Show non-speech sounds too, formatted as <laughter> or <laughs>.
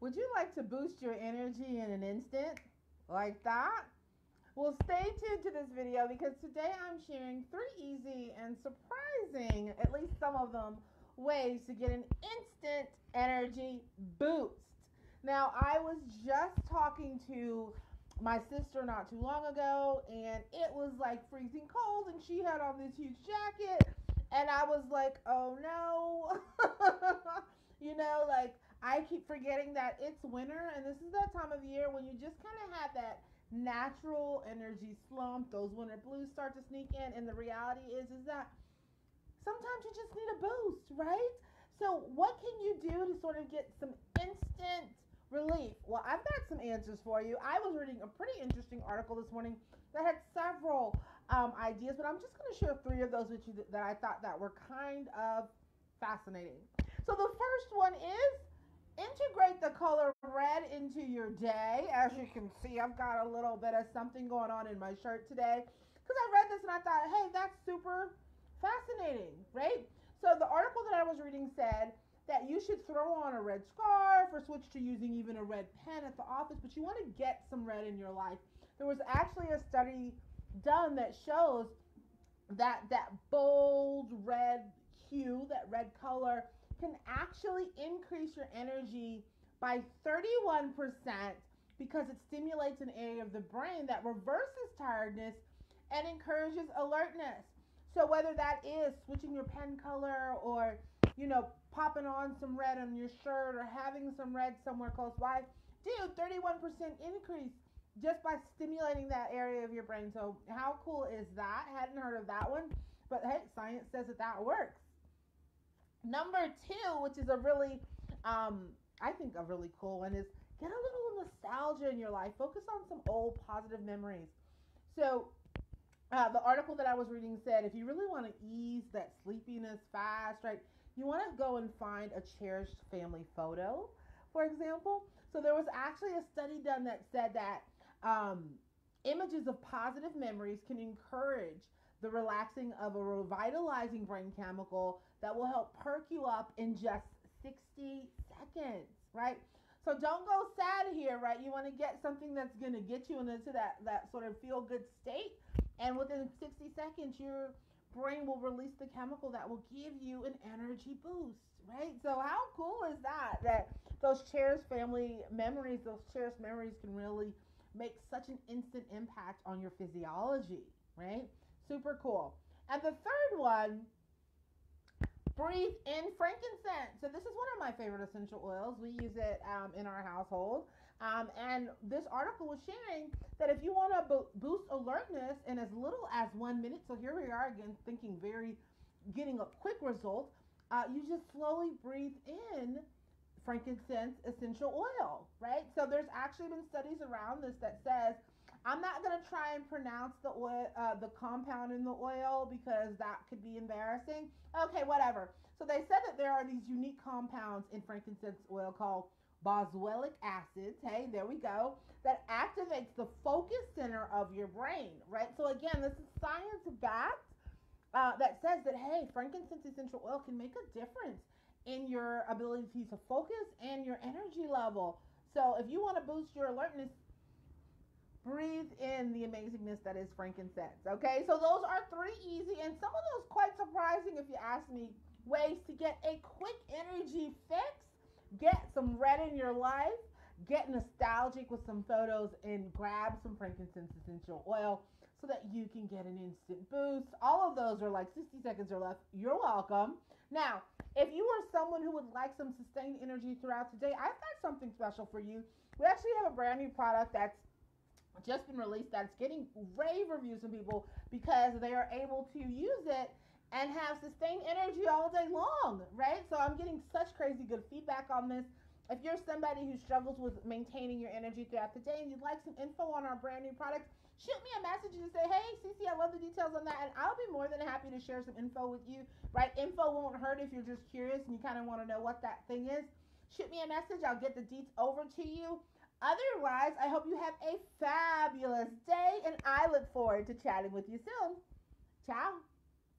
Would you like to boost your energy in an instant? Like that? Well, stay tuned to this video because today I'm sharing three easy and surprising, at least some of them, ways to get an instant energy boost. Now, I was just talking to my sister not too long ago, and it was like freezing cold, and she had on this huge jacket, and I was like, oh no. <laughs> I keep forgetting that it's winter, and this is that time of year when you just kind of have that natural energy slump. Those winter blues start to sneak in, and the reality is, is that sometimes you just need a boost, right? So, what can you do to sort of get some instant relief? Well, I've got some answers for you. I was reading a pretty interesting article this morning that had several um, ideas, but I'm just going to share three of those with you that, that I thought that were kind of fascinating. So, the first one is integrate the color red into your day. As you can see, I've got a little bit of something going on in my shirt today because I read this and I thought, hey, that's super fascinating, right? So the article that I was reading said that you should throw on a red scarf or switch to using even a red pen at the office, but you want to get some red in your life. There was actually a study done that shows that that bold red hue, that red color, can actually increase your energy by 31% because it stimulates an area of the brain that reverses tiredness and encourages alertness. So whether that is switching your pen color or you know popping on some red on your shirt or having some red somewhere close by, dude, 31% increase just by stimulating that area of your brain. So how cool is that? Hadn't heard of that one, but hey, science says that that works. Number two, which is a really, um, I think a really cool one, is get a little nostalgia in your life. Focus on some old positive memories. So, uh, the article that I was reading said if you really want to ease that sleepiness fast, right, you want to go and find a cherished family photo, for example. So, there was actually a study done that said that um, images of positive memories can encourage the relaxing of a revitalizing brain chemical that will help perk you up in just 60 seconds, right? So don't go sad here, right? You want to get something that's going to get you into that, that sort of feel good state. And within 60 seconds, your brain will release the chemical that will give you an energy boost, right? So how cool is that? That those cherished family memories, those cherished memories can really make such an instant impact on your physiology, right? Super cool. And the third one breathe in frankincense. So this is one of my favorite essential oils. We use it um, in our household. Um, and this article was sharing that if you want to bo- boost alertness in as little as one minute, so here we are again thinking very, getting a quick result, uh, you just slowly breathe in frankincense essential oil, right? So there's actually been studies around this that says I'm not gonna try and pronounce the oil, uh, the compound in the oil because that could be embarrassing. Okay, whatever. So they said that there are these unique compounds in frankincense oil called boswellic acids. Hey, there we go. That activates the focus center of your brain, right? So again, this is science backed. Uh, that says that hey, frankincense essential oil can make a difference in your ability to focus and your energy level. So if you want to boost your alertness, breathe in the amazingness that is frankincense. Okay, so those are three easy and some of those quite surprising, if you ask me, ways to get a quick energy fix, get some red in your life, get nostalgic with some photos, and grab some frankincense essential oil so that you can get an instant boost. All of those are like 60 seconds or less. You're welcome. Now, if you are someone who would like some sustained energy throughout the day, I've got something special for you. We actually have a brand new product that's just been released that's getting rave reviews from people because they are able to use it and have sustained energy all day long, right? So I'm getting such crazy good feedback on this. If you're somebody who struggles with maintaining your energy throughout the day and you'd like some info on our brand new product, shoot me a message and say, hey, Cece, I love the details on that. And I'll be more than happy to share some info with you, right? Info won't hurt if you're just curious and you kind of want to know what that thing is. Shoot me a message. I'll get the deets over to you. Otherwise, I hope you have a fabulous day, and I look forward to chatting with you soon. Ciao.